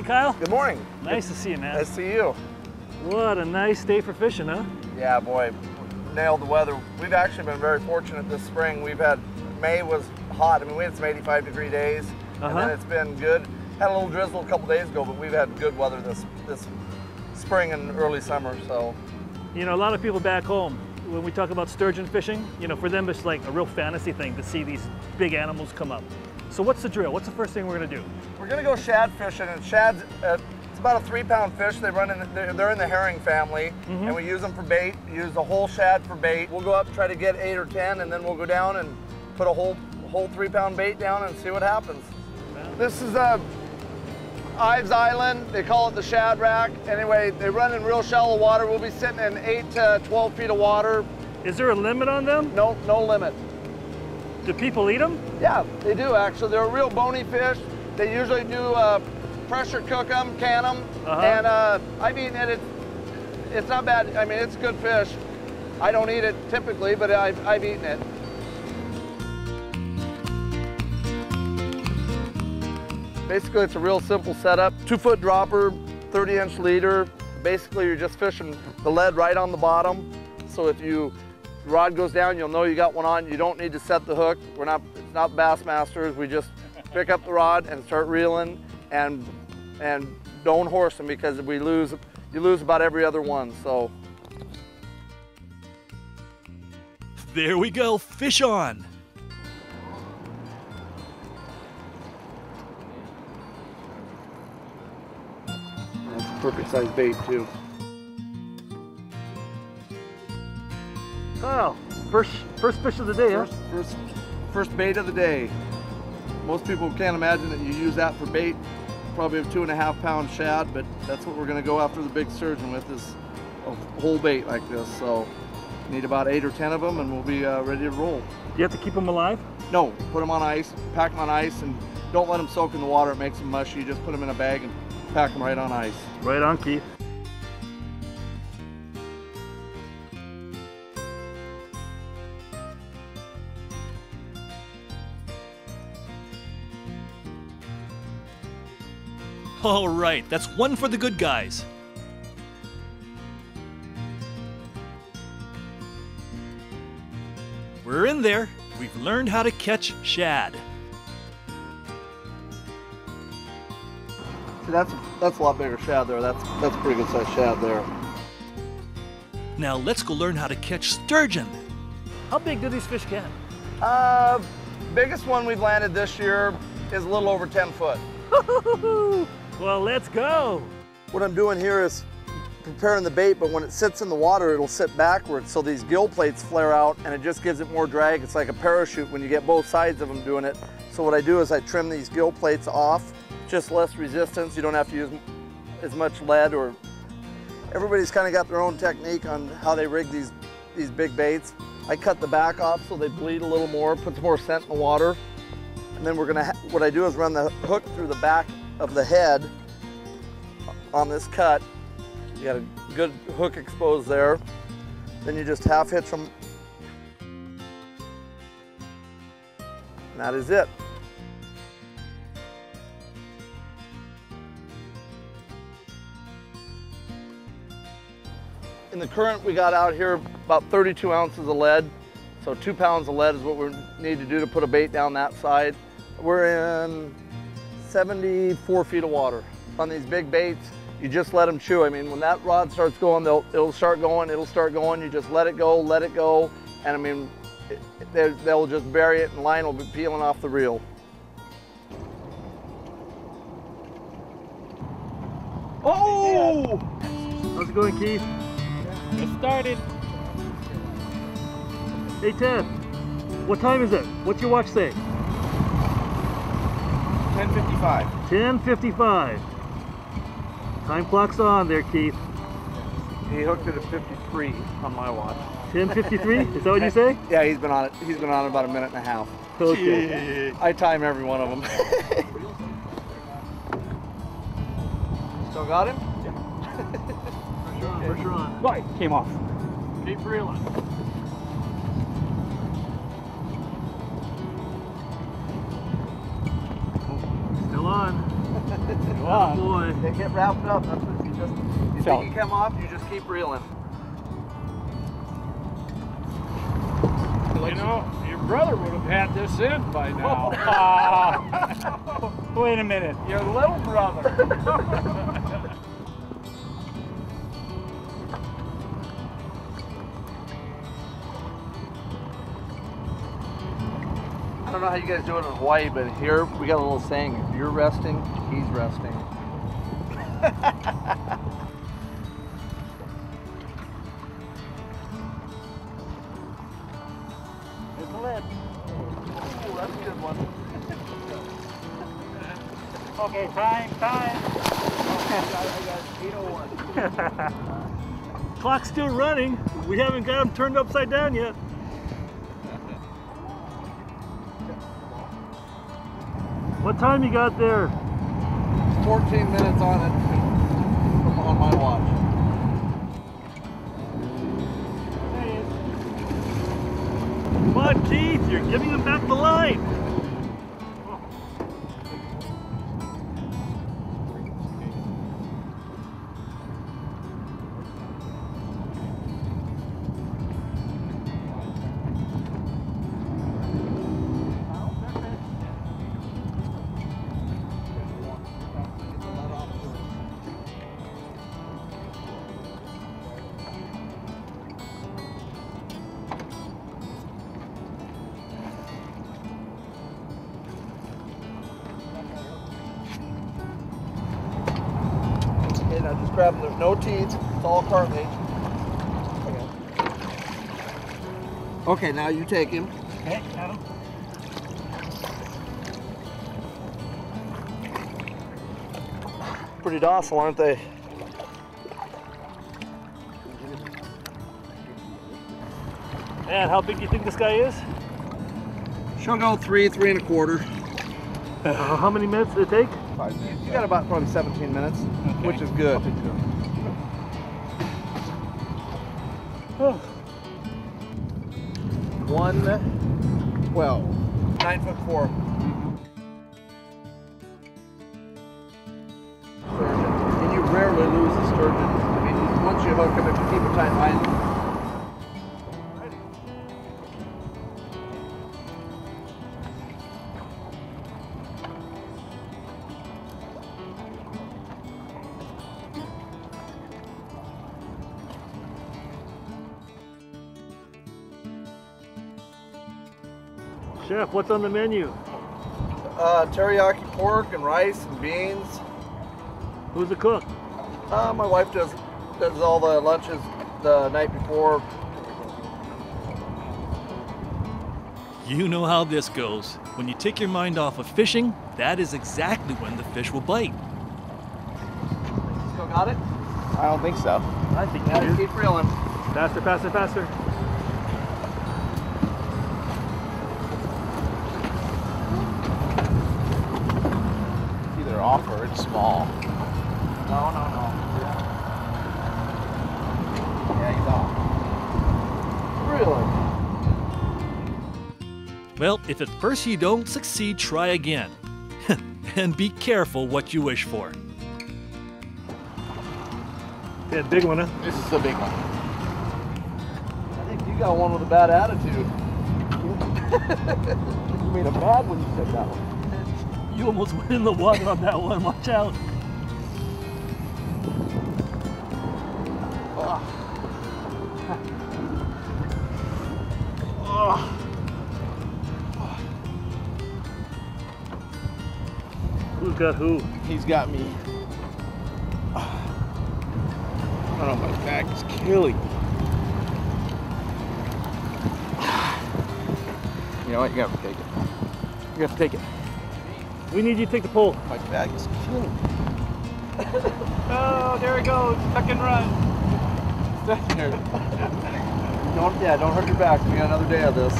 morning, Kyle. Good morning. Nice to see you, man. Nice to see you. What a nice day for fishing, huh? Yeah, boy, nailed the weather. We've actually been very fortunate this spring. We've had, May was hot. I mean, we had some 85 degree days, and Uh-huh. then it's been good. Had a little drizzle a couple days ago, but we've had good weather this this spring and early summer. So, You know, a lot of people back home, when we talk about sturgeon fishing, you know, for them it's like a real fantasy thing to see these big animals come up. So what's the drill? What's the first thing we're gonna do? we're gonna go shad fishing, and shad's uh, it's about a three pound fish. They run in, the, they're, they're in the herring family, and we use them for bait. Use the whole shad for bait. We'll go up, try to get eight or ten, and then we'll go down and put a whole whole three pound bait down and see what happens. This is uh, Ives Island. They call it the shad rack. Anyway, they run in real shallow water. We'll be sitting in eight to 12 feet of water. Is there a limit on them? No, no limit. Do people eat them? Yeah, they do actually. They're a real bony fish. They usually do uh, pressure cook them, can them, Uh-huh. and uh, I mean, and it's it's not bad. I mean, it's good fish. I don't eat it typically, but I've, I've eaten it. Basically, it's a real simple setup. Two foot dropper, 30 inch leader. Basically, you're just fishing the lead right on the bottom. So if you rod goes down, you'll know you got one on. You don't need to set the hook. We're not, it's not Bassmasters. We just pick up the rod and start reeling and, and don't horse them because we lose, you lose about every other one. So There we go, fish on. that's a perfect size bait too. Kyle, first first fish of the day, huh? First, first, first bait of the day. Most people can't imagine that you use that for bait. Probably a two and a half pound shad, but that's what we're gonna go after the big sturgeon with is a whole bait like this. So need about eight or 10 of them and we'll be uh, ready to roll. Do you have to keep them alive? No, put them on ice, pack them on ice and don't let them soak in the water. It makes them mushy. Just put them in a bag and pack them right on ice. Right on, Keith. All right, that's one for the good guys. We're in there. We've learned how to catch shad. See, that's, that's a lot bigger shad there. That's, that's a pretty good sized shad there. Now let's go learn how to catch sturgeon. How big do these fish get? Uh, biggest one we've landed this year is a little over 10 foot. well, let's go. What I'm doing here is preparing the bait, but when it sits in the water, it'll sit backwards, so these gill plates flare out, and it just gives it more drag. It's like a parachute when you get both sides of them doing it. So what I do is I trim these gill plates off, just less resistance. You don't have to use as much lead or, everybody's kind of got their own technique on how they rig these, these big baits. I cut the back off so they bleed a little more, puts more scent in the water. And then we're gonna, what I do is run the hook through the back of the head on this cut. You got a good hook exposed there. Then you just half hitch them. And that is it. In the current we got out here about 32 ounces of lead. So two pounds of lead is what we need to do to put a bait down that side. We're in 74 feet of water. On these big baits, you just let them chew. I mean, when that rod starts going, they'll, it'll start going, it'll start going. You just let it go, let it go. And I mean, it, they, they'll just bury it and line will be peeling off the reel. Oh! How's it going, Keith? It started. Hey, Ted. What time is it? What's your watch say? 10:55. 10:55. Time clock's on there, Keith. He hooked it at 53 on my watch. 10:53. Is that what you say? Yeah, he's been on it. He's been on it about a minute and a half. Okay. I time every one of them. Still got him? Yeah. Pressure on. Right, came off. Keep reeling. Still on. Go. Boy. They get wrapped up. That's what you just. You Felt. think you come off, you just keep reeling. You know, your brother would have had this in by now. Oh, wait a minute, your little brother. don't know how you guys do it in Hawaii, but here we got a little saying: if you're resting, he's resting. It's a lid. Ooh, that's a good one. okay, time, time. I got 801. Clock's still running. We haven't got them turned upside down yet. What time you got there? 14 minutes on it from on my watch. Come on, Keith, you're giving them back the line. Now grab them. There's no teeth. It's all cartilage. Okay. Okay, now you take him. Okay, got him. Pretty docile, aren't they? Man, how big do you think this guy is? She'll go three, three and a quarter. Uh, how many minutes did it take? You got about probably 17 minutes, which is good. One twelve. Nine foot four. Chef, what's on the menu? Uh, teriyaki pork and rice and beans. Who's the cook? Uh, my wife does does all the lunches the night before. You know how this goes. When you take your mind off of fishing, that is exactly when the fish will bite. Still got it? I don't think so. I think Yeah, just keep reeling. Faster, faster, faster. It's either off or it's small. No, no, no. Yeah, he's off. Really? Well, if at first you don't succeed, try again. and be careful what you wish for. Yeah, big one, huh? This is the big one. I think you got one with a bad attitude. You made a bad when you said that one. You almost went in the water on that one. Watch out. Who's got who? He's got me. Oh, my back is killing me. You know what? You have to take it. You have to take it. We need you to take the pole. My back is killing me. Oh, there he goes. Tuck and run. There. Don't yeah, don't hurt your back. We got another day of this.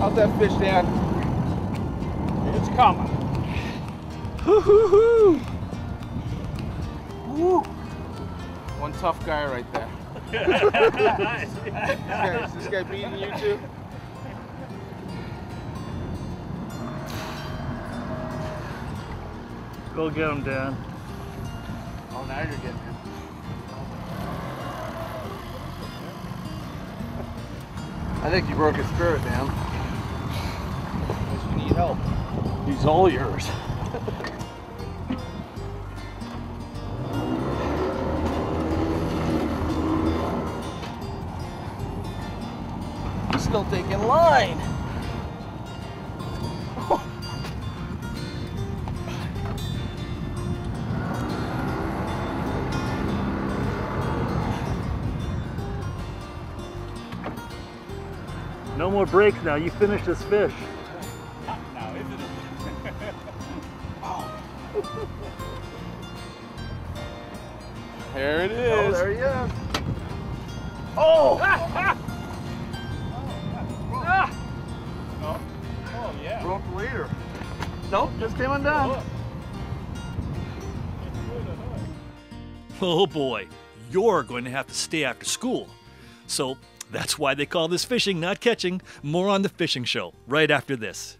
How's that fish, Dan? It's coming. Tough guy right there. this, guy, is this guy beating you too? Go get him, Dan. Oh, now you're getting him. I think you broke his spirit, Dan. Unless you need help. He's all yours. Still taking line. No more breaks now. You finished this fish. There it Oh, is. there he is. oh Nope, just came undone. Oh boy, you're going to have to stay after school. So that's why they call this fishing, not catching. More on the fishing show right after this.